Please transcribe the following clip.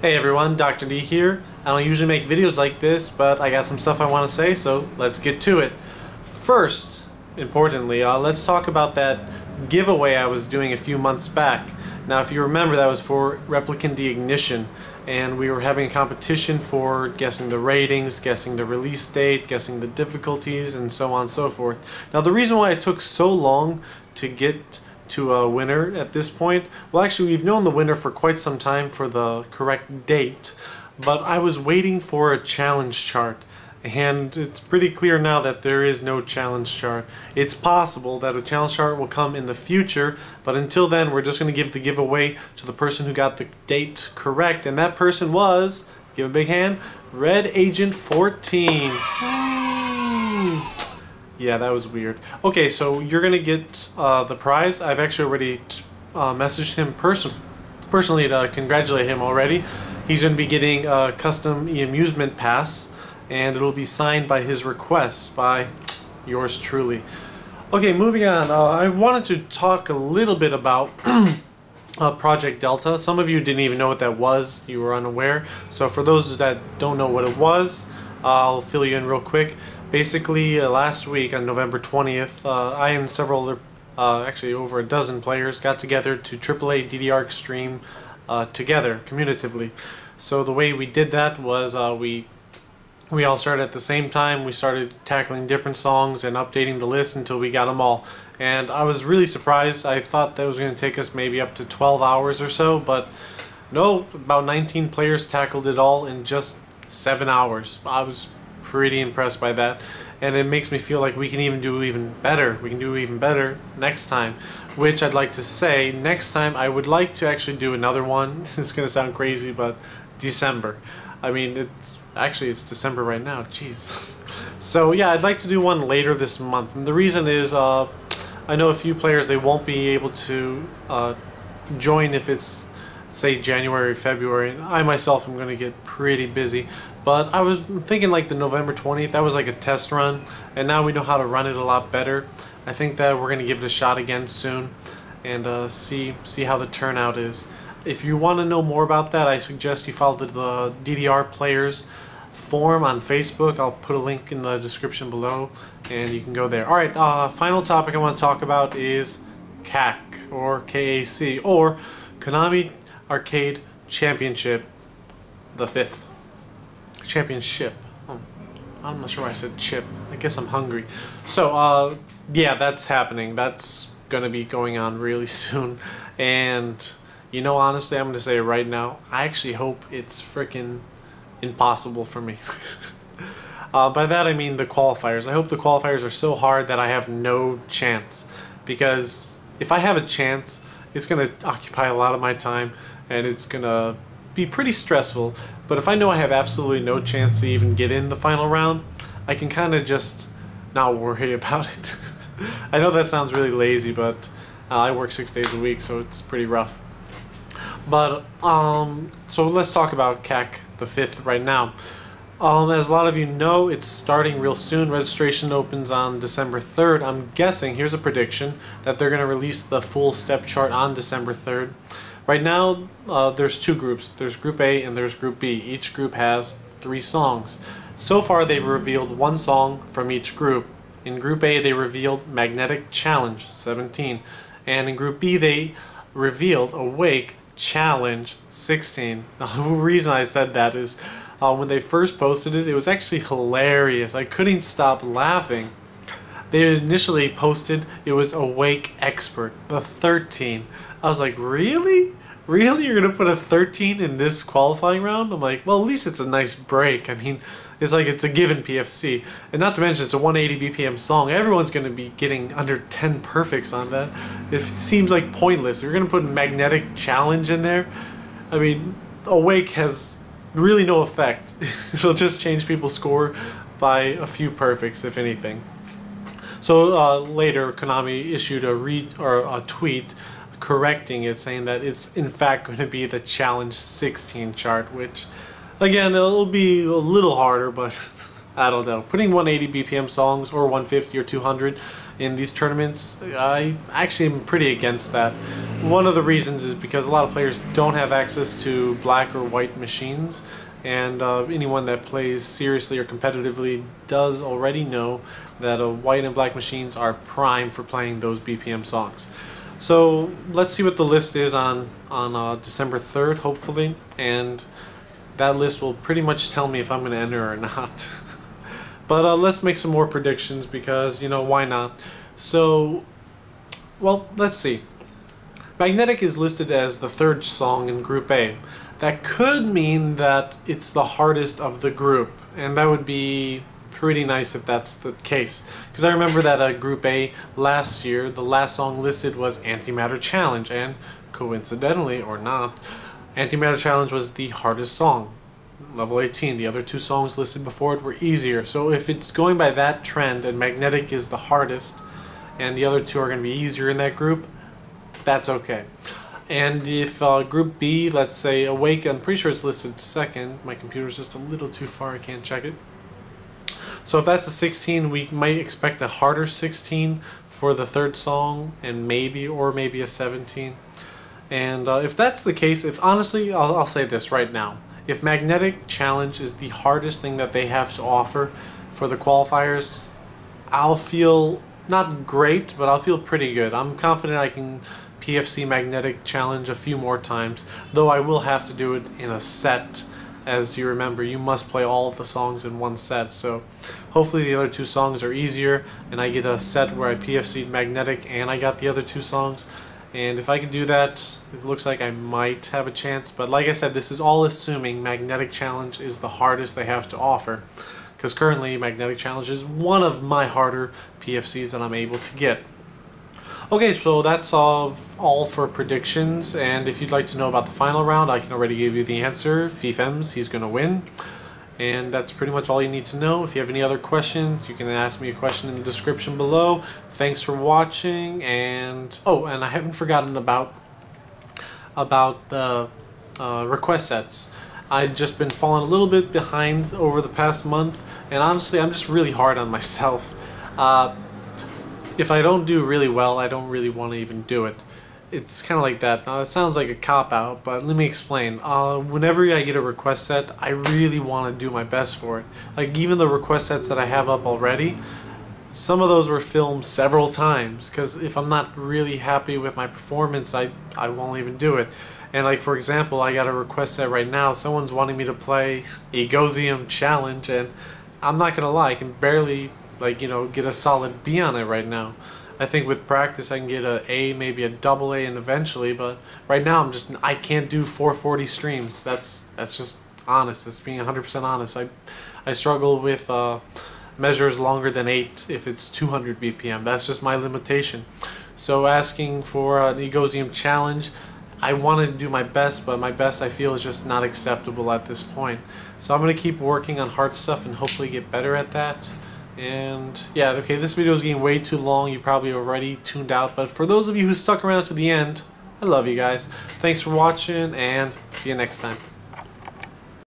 Hey everyone, Dr. D here. I don't usually make videos like this, but I got some stuff I want to say, so let's get to it. First, importantly, uh, let's talk about that giveaway I was doing a few months back. Now, if you remember, that was for Replicant Ignition, and we were having a competition for guessing the ratings, guessing the release date, guessing the difficulties, and so on and so forth. Now, the reason why it took so long to get to a winner at this point? Well, actually, we've known the winner for quite some time for the correct date, but I was waiting for a challenge chart. And it's pretty clear now that there is no challenge chart. It's possible that a challenge chart will come in the future, but until then, we're just going to give the giveaway to the person who got the date correct, and that person was, give a big hand, RedAgent14. Yeah, that was weird. Okay, so you're gonna get uh, the prize. I've actually already uh, messaged him person personally to congratulate him already. He's gonna be getting a custom e-amusement pass, and it'll be signed by his request by yours truly. Okay, moving on. Uh, I wanted to talk a little bit about uh, Project Delta. Some of you didn't even know what that was. You were unaware. So for those that don't know what it was, I'll fill you in real quick basically uh, last week on November 20th, uh, I and several other, uh, actually over a dozen players, got together to AAA DDR Extreme uh, together, commutatively. So the way we did that was uh, we we all started at the same time. We started tackling different songs and updating the list until we got them all. And I was really surprised. I thought that was going to take us maybe up to 12 hours or so, but no, about 19 players tackled it all in just 7 hours. I was pretty impressed by that. And it makes me feel like we can even do even better. We can do even better next time. Which I'd like to say next time I would like to actually do another one. This is gonna sound crazy but December. I mean it's actually it's December right now. Jeez. So yeah I'd like to do one later this month. And the reason is uh, I know a few players they won't be able to uh, join if it's say January, February. I myself am going to get pretty busy. But I was thinking like the November 20th, that was like a test run. And now we know how to run it a lot better. I think that we're going to give it a shot again soon and uh, see, see how the turnout is. If you want to know more about that, I suggest you follow the DDR Players forum on Facebook. I'll put a link in the description below and you can go there. Alright, uh, final topic I want to talk about is CAC or KAC or Konami Arcade Championship, the fifth. Championship. Oh, I'm not sure why I said chip. I guess I'm hungry. So, uh, yeah, that's happening. That's gonna be going on really soon. And, you know, honestly, I'm gonna say it right now. I actually hope it's freaking impossible for me. uh, by that I mean the qualifiers. I hope the qualifiers are so hard that I have no chance. Because if I have a chance, it's going to occupy a lot of my time and it's to be pretty stressful. But if I know I have absolutely no chance to even get in the final round, I can kind of just not worry about it. I know that sounds really lazy, but uh, I work six days a week, so it's pretty rough. But, um, so let's talk about CAC the 5th right now. Um, as a lot of you know, it's starting real soon. Registration opens on December 3rd. I'm guessing, here's a prediction, that they're going to release the full step chart on December 3rd. Right now, uh, there's two groups. There's Group A and there's Group B. Each group has three songs. So far, they've revealed one song from each group. In Group A, they revealed Magnetic Challenge 17. And in Group B, they revealed Awake Challenge 16. Now, the reason I said that is uh, when they first posted it, it was actually hilarious. I couldn't stop laughing. They initially posted it was Awake Expert, the 13. I was like, really? Really? You're going to put a 13 in this qualifying round? I'm like, well, at least it's a nice break. I mean, it's like it's a given PFC. And not to mention, it's a 180 BPM song. Everyone's going to be getting under 10 perfects on that. It seems like pointless. You're going to put Magnetic Challenge in there? I mean, Awake has really no effect. It'll just change people's score by a few perfects, if anything. So uh, later, Konami issued a read or a tweet correcting it, saying that it's in fact going to be the Challenge 16 chart, which again it'll be a little harder, but I don't know. Putting 180 BPM songs or 150 or 200 in these tournaments. I actually am pretty against that. One of the reasons is because a lot of players don't have access to black or white machines, and uh, anyone that plays seriously or competitively does already know that uh, white and black machines are prime for playing those BPM songs. So let's see what the list is on on uh, December 3rd, hopefully, and that list will pretty much tell me if I'm going to enter or not. but uh, let's make some more predictions because, you know, why not? So, well, let's see. Magnetic is listed as the third song in Group A. That could mean that it's the hardest of the group, and that would be pretty nice if that's the case. Because I remember that uh, Group A last year, the last song listed was Antimatter Challenge, and coincidentally or not, Antimatter Challenge was the hardest song. Level 18. The other two songs listed before it were easier. So if it's going by that trend and Magnetic is the hardest and the other two are going to be easier in that group, that's okay. And if uh, Group B, let's say Awake, I'm pretty sure it's listed second. My computer's just a little too far, I can't check it. So if that's a 16, we might expect a harder 16 for the third song, and maybe, or maybe a 17. And uh, if that's the case, if honestly, I'll, I'll say this right now. If Magnetic Challenge is the hardest thing that they have to offer for the qualifiers, I'll feel not great, but I'll feel pretty good. I'm confident I can PFC Magnetic Challenge a few more times, though I will have to do it in a set. As you remember, you must play all of the songs in one set, so hopefully the other two songs are easier, and I get a set where I PFC'd Magnetic and I got the other two songs. And if I can do that, it looks like I might have a chance. But like I said, this is all assuming Magnetic Challenge is the hardest they have to offer. Because currently, Magnetic Challenge is one of my harder PFCs that I'm able to get. Okay, so that's all, all for predictions. And if you'd like to know about the final round, I can already give you the answer. FEFEMZ, he's going to win. And that's pretty much all you need to know. If you have any other questions, you can ask me a question in the description below. Thanks for watching, and oh, and I haven't forgotten about about the uh, request sets. I've just been falling a little bit behind over the past month, and honestly, I'm just really hard on myself. Uh, if I don't do really well, I don't really want to even do it it's kind of like that. Now, it sounds like a cop out, but let me explain. Uh, whenever I get a request set, I really want to do my best for it. Like, even the request sets that I have up already, some of those were filmed several times because if I'm not really happy with my performance, I, I won't even do it. And, like, for example, I got a request set right now. Someone's wanting me to play Egoism Challenge, and I'm not going to lie, I can barely, like, you know, get a solid B on it right now. I think with practice I can get a A, maybe a double A, and eventually. But right now I'm just I can't do 440 streams. That's that's just honest. That's being 100% honest. I I struggle with uh, measures longer than eight if it's 200 BPM. That's just my limitation. So asking for an Egoism challenge. I want to do my best, but my best I feel is just not acceptable at this point. So I'm going to keep working on hard stuff and hopefully get better at that. And yeah, okay, this video is getting way too long. You probably already tuned out. But for those of you who stuck around to the end, I love you guys. Thanks for watching and see you next time.